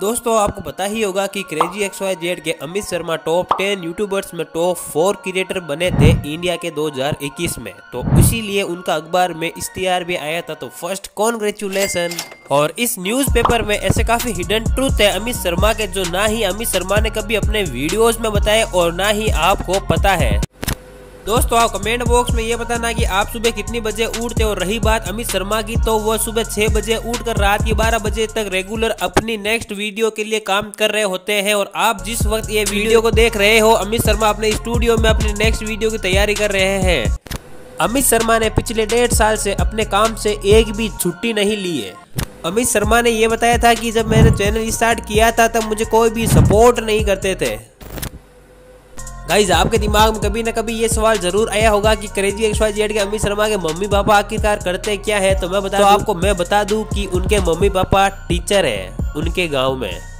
दोस्तों, आपको पता ही होगा कि क्रेजी एक्स वाई जेड के Amit Sharma top ten YouTubers में टॉप फोर क्रिएटर बने थे इंडिया के 2021 में। तो इसीलिए उनका अखबार में इश्तिहार भी आया था। तो फ़र्स्ट कॉन्ग्रेचुलेसन और इस न्यूज़पेपर में ऐसे काफ़ी हिडन ट्रूथ है अमित शर्मा के, जो ना ही अमित शर्मा ने कभी अपने वीडियोस में बताए और ना ही आपको पता है। दोस्तों आप कमेंट बॉक्स में ये बताना कि आप सुबह कितनी बजे उठते हो? रही बात अमित शर्मा की तो वो सुबह छह बजे उठकर रात के बारह बजे तक रेगुलर अपनी नेक्स्ट वीडियो के लिए काम कर रहे होते हैं और आप जिस वक्त ये वीडियो को देख रहे हो, अमित शर्मा अपने स्टूडियो में अपनी नेक्स्ट वीडियो की तैयारी कर रहे हैं। अमित शर्मा ने पिछले डेढ़ साल से अपने काम से एक भी छुट्टी नहीं ली है। अमित शर्मा ने यह बताया था कि जब मैंने चैनल स्टार्ट किया था, तब मुझे कोई भी सपोर्ट नहीं करते थे। गाइज़ आपके दिमाग में कभी ना कभी ये सवाल ज़रूर आया होगा कि क्रेजी एक्स वाई जेड के अमित शर्मा के मम्मी पापा आखिरकार करते क्या है? तो मैं बता तो आपको मैं बता दूँ कि उनके मम्मी पापा टीचर है उनके गाँव में।